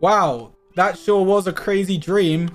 Wow, that sure was a crazy dream.